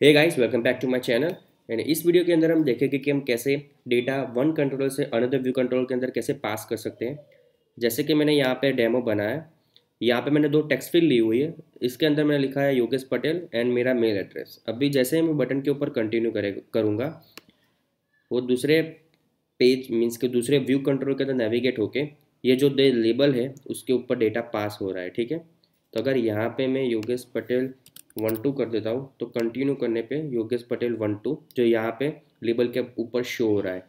Hey guys welcome back to my channel and इस video के अंदर हम देखेंगे कि हम कैसे डेटा वन कंट्रोलर से अनदर व्यू कंट्रोल के अंदर कैसे पास कर सकते हैं। जैसे कि मैंने यहाँ पे डेमो बनाया यहाँ पे मैंने दो टेक्स्ट फ़ील्ड ली हुई है। इसके अंदर मैंने लिखा है योगेश पटेल एंड मेरा मेल एड्रेस अभी जैसे ही मैं बटन के ऊपर कंटिन्यू करे, करूँगा, वो दूसरे पेज मीन्स के दूसरे व्यू कंट्रोल के अंदर नेविगेट होके ये जो लेबल है, उसके ऊपर डेटा पास हो रहा है, ठीक है? तो अगर यहाँ पे मैं योगेश पटेल वन टू कर देता हूँ तो कंटिन्यू करने पे योगेश पटेल वन टू जो यहाँ पे लेबल के ऊपर शो हो रहा है।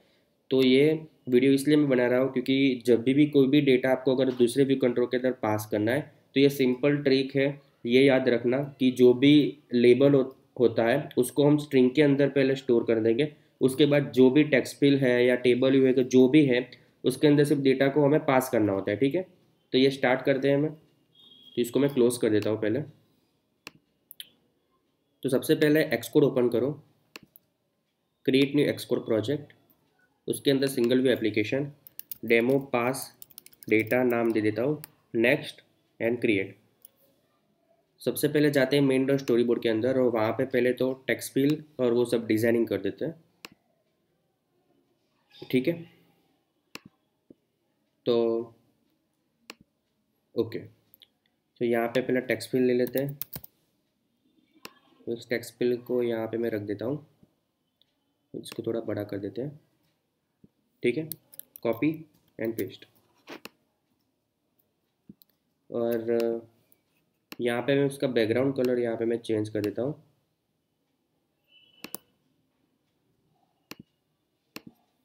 तो ये वीडियो इसलिए मैं बना रहा हूँ क्योंकि जब भी भी कोई भी डेटा आपको अगर दूसरे व्यू कंट्रोल के अंदर पास करना है तो ये सिंपल ट्रिक है। ये याद रखना कि जो भी लेबल हो, होता है उसको हम स्ट्रिंग के अंदर पहले स्टोर कर देंगे। उसके बाद जो भी टेक्स्ट फिल है या टेबल यू है जो भी है उसके अंदर सिर्फ़ डेटा को हमें पास करना होता है ठीक है? तो ये स्टार्ट करते हैं हमें। तो इसको मैं क्लोज कर देता हूँ पहले। तो सबसे पहले एक्सकोड ओपन करो। क्रिएट न्यू एक्सकोड प्रोजेक्ट उसके अंदर single view application demo pass data नाम दे देता हूँ। नेक्स्ट एंड क्रिएट सबसे पहले जाते हैं मेन डॉट स्टोरी बोर्ड के अंदर और वहाँ पे पहले तो टेक्स्ट फिल और वो सब डिज़ाइनिंग कर देते हैं। ठीक है? तो ओके तो यहाँ पे पहले टेक्स्ट फिल ले लेते हैं। तो इस टेक्स्ट फिल को यहाँ पे मैं रख देता हूँ। इसको थोड़ा बड़ा कर देते हैं। ठीक है? कॉपी एंड पेस्ट और यहाँ पे मैं उसका बैकग्राउंड कलर यहाँ पे मैं चेंज कर देता हूँ।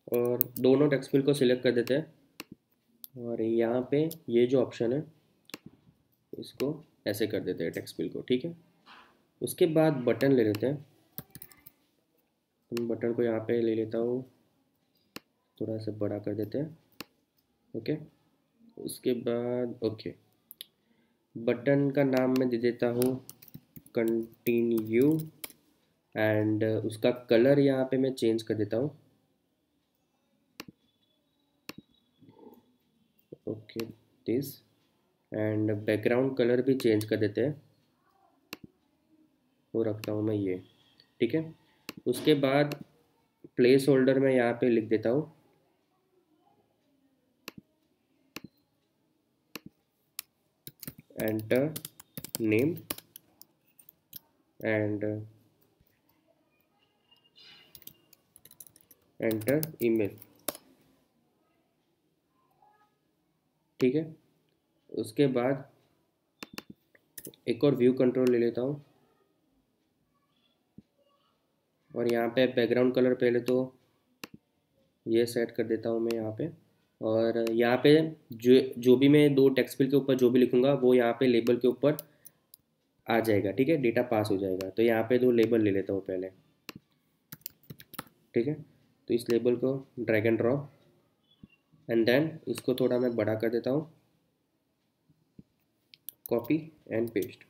और दोनों टेक्स्ट फिल को सिलेक्ट कर देते हैं। और यहाँ पे ये जो ऑप्शन है इसको ऐसे कर देते हैं टेक्स्ट फिल को, ठीक है? उसके बाद बटन ले लेते हैं। तो बटन को यहाँ पे ले लेता हूँ। थोड़ा सा बड़ा कर देते हैं। ओके? उसके बाद, ओके। बटन का नाम मैं दे देता हूँ। कंटिन्यू एंड उसका कलर यहाँ पे मैं चेंज कर देता हूँ। Okay this and background colour भी चेंज कर देते हैं। वो रखता हूँ मैं ये, ठीक है? उसके बाद प्लेस होल्डर में यहाँ पे लिख देता हूँ। Enter name and enter email ठीक है? उसके बाद एक और व्यू कंट्रोल ले लेता हूँ। और यहाँ पे बैकग्राउंड कलर पहले तो ये सेट कर देता हूँ मैं यहाँ पे। और यहाँ पे जो जो भी मैं दो टेक्स्ट फिल के ऊपर जो भी लिखूँगा, वो यहाँ पे लेबल के ऊपर आ जाएगा, ठीक है? डेटा पास हो जाएगा। तो यहाँ पे दो लेबल ले लेता हूँ पहले। ठीक है? तो इस लेबल को drag and drop and then इसको थोड़ा मैं बड़ा कर देता हूँ। कॉपी एंड पेस्ट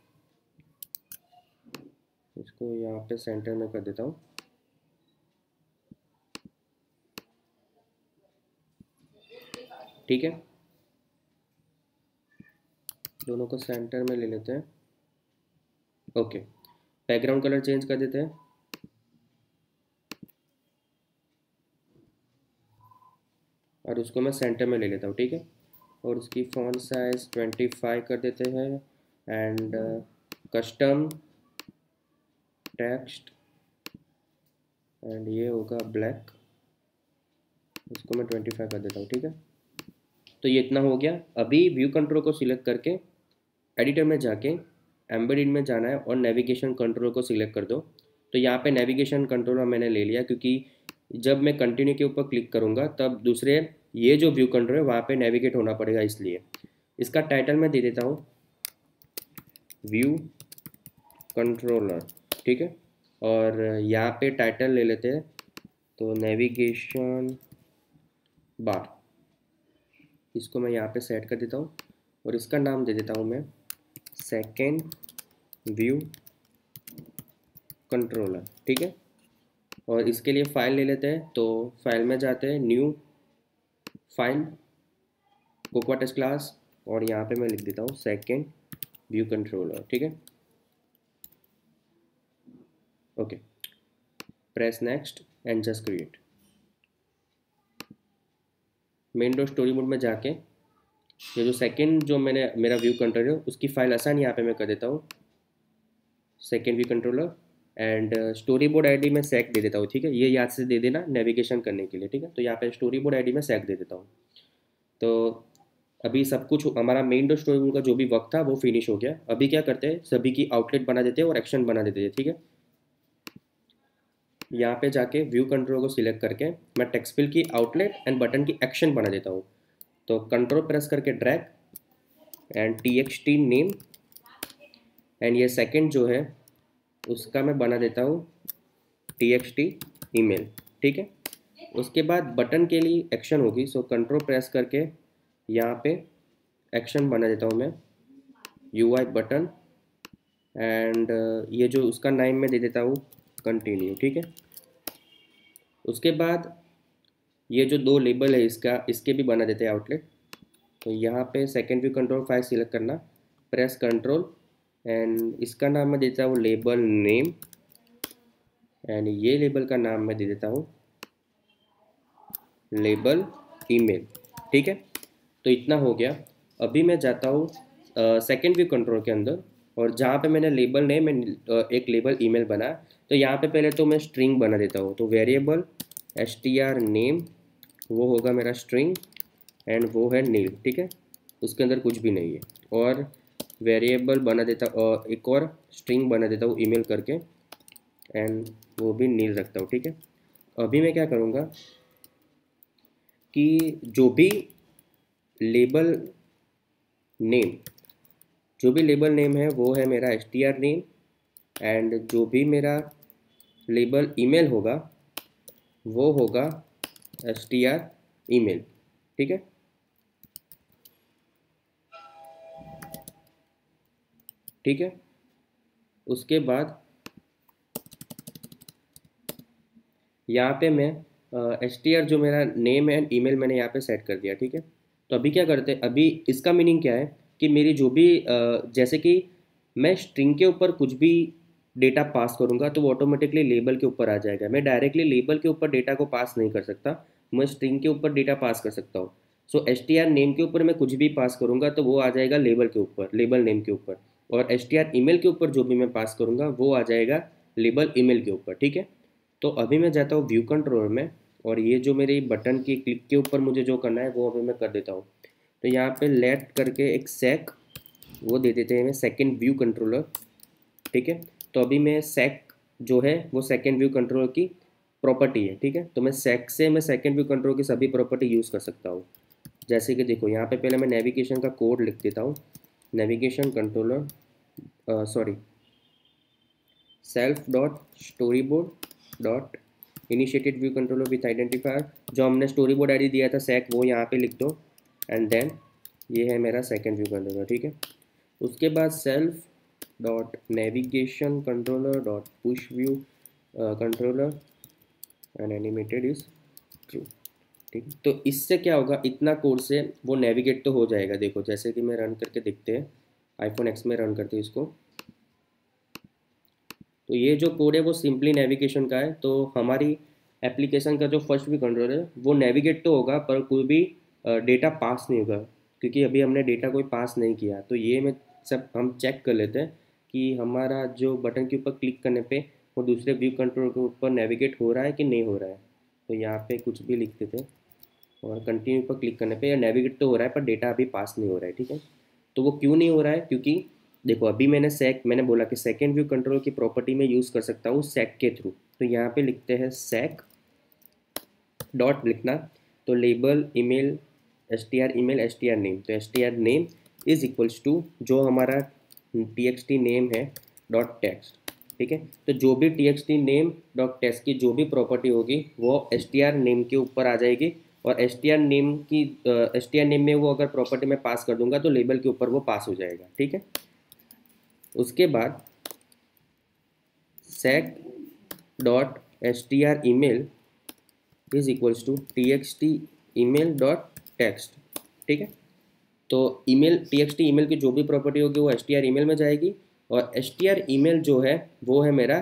इसको यहाँ पे सेंटर में कर देता हूँ। ठीक है? दोनों को सेंटर में ले लेते हैं। ओके बैकग्राउंड कलर चेंज कर देते हैं। और उसको मैं सेंटर में ले लेता हूँ, ठीक है? और उसकी फॉन्ट साइज़ 25 कर देते हैं। एंड कस्टम टेक्स्ट एंड ये होगा ब्लैक इसको मैं 25 कर देता हूँ, ठीक है? तो ये इतना हो गया। अभी व्यू कंट्रोल को सिलेक्ट करके एडिटर में जाके एम्बेडेड में जाना है और नेविगेशन कंट्रोल को सिलेक्ट कर दो। तो यहाँ पे नेविगेशन कंट्रोल मैंने ले लिया, क्योंकि जब मैं कंटिन्यू के ऊपर क्लिक करूँगा, तब दूसरे ये जो व्यू कंट्रोल है, वहाँ पे नेविगेट होना पड़ेगा इसलिए। इसका टाइटल मैं दे देता हूँ। व्यू कंट्रोलर ठीक है? और यहाँ पे टाइटल ले लेते हैं। तो नेविगेशन बार इसको मैं यहाँ पे सेट कर देता हूँ। और इसका नाम दे देता हूँ मैं सेकेंड व्यू कंट्रोलर ठीक है? और इसके लिए फ़ाइल ले लेते हैं। तो फ़ाइल में जाते हैं new file Cocoa test class, और यहाँ पे मैं लिख देता हूँ सेकेंड व्यू कंट्रोलर ठीक है? Okay press next and just create main dot story mode में जाके, ये जो सेकंड जो मैंने, मेरा व्यू कंट्रोलर उसकी फ़ाइल आसान यहाँ पे मैं कर देता हूँ। Second view controller and storyboard I D मैं सेक दे देता हूँ, ठीक है? ये याद से दे देना नेविगेशन करने के लिए, ठीक है? तो यहाँ पे स्टोरी बोर्ड आई डी में सेक दे देता हूँ। तो अभी सब कुछ हमारा मेन डो स्टोरी बोर्ड का जो भी वक्त था, वो फिनिश हो गया। अभी क्या करते हैं? सभी की आउटलेट बना देते हैं और एक्शन बना देते हैं, ठीक है? यहाँ पे जाके व्यू कंट्रोल को सिलेक्ट करके मैं टेक्सपिल की आउटलेट एंड बटन की एक्शन बना देता हूँ। तो कंट्रोल प्रेस करके drag and T X T name and ये सेकेंड जो है उसका मैं बना देता हूँ टी एक्स टी ईमेल ठीक है? उसके बाद बटन के लिए एक्शन होगी सो कंट्रोल प्रेस करके यहाँ पे एक्शन बना देता हूँ मैं यू आई बटन एंड ये जो उसका नाम मैं दे देता हूँ कंटिन्यू ठीक है? उसके बाद ये जो दो लेबल है इसका, इसके भी बना देते हैं आउटलेट तो यहाँ पे second view control file select करना प्रेस कंट्रोल एंड इसका नाम मैं देता हूँ लेबल नेम एंड ये लेबल का नाम मैं दे देता हूँ लेबल ईमेल ठीक है? तो इतना हो गया। अभी मैं जाता हूँ सेकेंड व्यू कंट्रोल के अंदर। और जहाँ पे मैंने लेबल नेम एंड एक लेबल ईमेल बना। तो यहाँ पे पहले तो मैं स्ट्रिंग बना देता हूँ। तो variable S T R name वो होगा मेरा स्ट्रिंग एंड वो है नील ठीक है? उसके अंदर कुछ भी नहीं है। और वेरिएबल बना देता और एक और स्ट्रिंग बना देता हूँ ईमेल करके एंड वो भी नील रखता हूँ, ठीक है? अभी मैं क्या करूँगा कि जो भी लेबल नेम जो भी लेबल नेम है, वो है मेरा S T R name and जो भी मेरा लेबल ईमेल होगा, वो होगा एस टी आर ईमेल ठीक है? ठीक है? उसके बाद यहाँ पे मैं एस टी आर जो मेरा नेम एंड ईमेल मैंने यहाँ पे सेट कर दिया, ठीक है? तो अभी क्या करते हैं, अभी इसका मीनिंग क्या है कि मेरी जो भी जैसे कि मैं स्ट्रिंग के ऊपर कुछ भी डेटा पास करूँगा तो वो ऑटोमेटिकली लेबल के ऊपर आ जाएगा। मैं डायरेक्टली लेबल के ऊपर डेटा को पास नहीं कर सकता, मैं स्ट्रिंग के ऊपर डेटा पास कर सकता हूँ। सो एस नेम के ऊपर मैं कुछ भी पास करूँगा तो वो आ जाएगा लेबल के ऊपर लेबल नेम के ऊपर। और एस टी आर ईमेल के ऊपर जो भी मैं पास करूँगा, वो आ जाएगा लेबल ईमेल के ऊपर, ठीक है? तो अभी मैं जाता हूँ व्यू कंट्रोलर में और ये जो मेरी बटन की क्लिक के ऊपर मुझे जो करना है, वो अभी मैं कर देता हूँ। तो यहाँ पे लेट करके एक सेक वो दे देते हैं मैं सेकेंड व्यू कंट्रोलर ठीक है? तो अभी मैं सेक जो है, वो सेकेंड व्यू कंट्रोलर की प्रॉपर्टी है, ठीक है? तो मैं सेक से मैं सेकेंड व्यू कंट्रोल की सभी प्रॉपर्टी यूज़ कर सकता हूँ। जैसे कि देखो, यहाँ पे पहले मैं नेविगेशन का कोड लिख देता हूँ। Navigation controller sorry self dot storyboard dot initiated view controller with identifier जो हमने स्टोरी बोर्ड आई दिया था सेक वो यहाँ पे लिख दो। एंड देन ये है मेरा सेकेंड व्यू कंट्रोलर ठीक है? उसके बाद self dot navigation controller dot push view controller and animated is true ठीक तो इससे क्या होगा? इतना कोड से वो नेविगेट तो हो जाएगा। देखो, जैसे कि मैं रन करके देखते हैं। आईफोन एक्स में रन करते हैं इसको। तो ये जो कोड है, वो सिंपली नेविगेशन का है। तो हमारी एप्लीकेशन का जो फ़र्स्ट भी कंट्रोल है, वो नेविगेट तो होगा, पर कोई भी डेटा पास नहीं होगा। क्योंकि अभी हमने डेटा कोई पास नहीं किया। तो ये मैं सब हम चेक कर लेते हैं कि हमारा जो बटन के ऊपर क्लिक करने पे वो दूसरे व्यू कंट्रोल के ऊपर नेविगेट हो रहा है कि नहीं हो रहा है। तो यहाँ पे कुछ भी लिखते थे और कंटिन्यू पर क्लिक करने पे या नेविगेट तो हो रहा है, पर डेटा अभी पास नहीं हो रहा है, ठीक है? तो वो क्यों नहीं हो रहा है? क्योंकि देखो, अभी मैंने सेक मैंने बोला कि सेकेंड व्यू कंट्रोल की प्रॉपर्टी में यूज़ कर सकता हूँ सेक के थ्रू तो यहाँ पे लिखते हैं सेक डॉट लिखना। तो label email S T R email S T R name तो S T R name is equals to जो हमारा टी एक्स टी नेम है डॉट टेक्स्ट ठीक है? तो जो भी T X T name dot text की जो भी प्रॉपर्टी होगी, वो एस टी आर नेम के ऊपर आ जाएगी। और एस नेम की एस नेम में वो अगर प्रॉपर्टी में पास कर दूँगा तो लेबल के ऊपर वो पास हो जाएगा, ठीक है? उसके बाद set dot S T R email is equals to T X T email dot text ठीक है? तो email T X T email की जो भी प्रॉपर्टी होगी वो S T R email में जाएगी और S T R email जो है वो है मेरा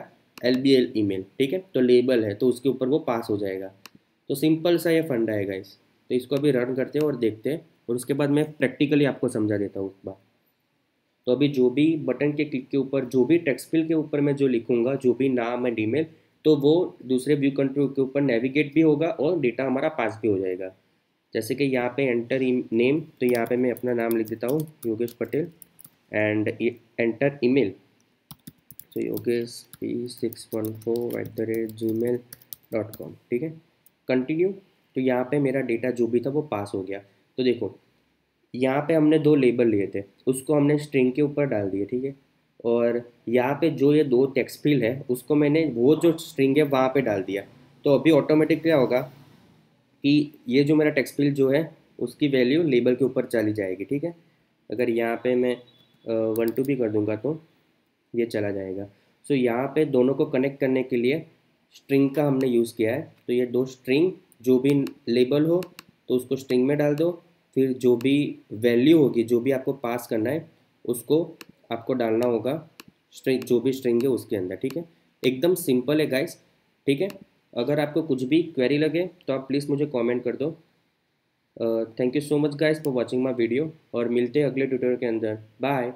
L B L email ठीक है? तो लेबल है तो उसके ऊपर वो पास हो जाएगा। तो सिंपल सा ये फंडा है गाइस तो इसको अभी रन करते हैं और देखते हैं और उसके बाद मैं प्रैक्टिकली आपको समझा देता हूँ बार तो अभी जो भी बटन के क्लिक के ऊपर, जो भी टेक्स्ट के ऊपर मैं जो लिखूँगा, जो भी नाम है डीमेल तो वो दूसरे व्यू कंट्रोल के ऊपर नेविगेट भी होगा और डेटा हमारा पास भी हो जाएगा। जैसे कि यहाँ पे एंटर नेम तो यहाँ पे मैं अपना नाम लिख देता हूँ, Yogesh Patel and enter email तो Yogesh P six one four at the rate Gmail dot com ठीक है? कंटिन्यू तो यहाँ पे मेरा डेटा जो भी था वो पास हो गया। तो देखो, यहाँ पे हमने दो लेबल लिए थे, उसको हमने स्ट्रिंग के ऊपर डाल दिए, ठीक है? और यहाँ पे जो ये दो टेक्स्ट फ़ील्ड है, उसको मैंने वो जो स्ट्रिंग है वहाँ पे डाल दिया। तो अभी ऑटोमेटिक क्या होगा कि ये जो मेरा टेक्स्ट फ़ील्ड जो है, उसकी वैल्यू लेबल के ऊपर चली जाएगी, ठीक है? अगर यहाँ पे मैं वन टू भी कर दूँगा तो ये चला जाएगा। सो यहाँ पे दोनों को कनेक्ट करने के लिए स्ट्रिंग का हमने यूज़ किया है। तो ये दो स्ट्रिंग जो भी लेबल हो तो उसको स्ट्रिंग में डाल दो। फिर जो भी वैल्यू होगी, जो भी आपको पास करना है, उसको आपको डालना होगा स्ट्रिंग जो भी स्ट्रिंग है उसके अंदर, ठीक है? एकदम सिंपल है गाइस ठीक है? अगर आपको कुछ भी क्वेरी लगे तो आप प्लीज़ मुझे कमेंट कर दो। Thank you so much guys for watching my video और मिलते हैं अगले ट्यूटोरियल के अंदर। बाय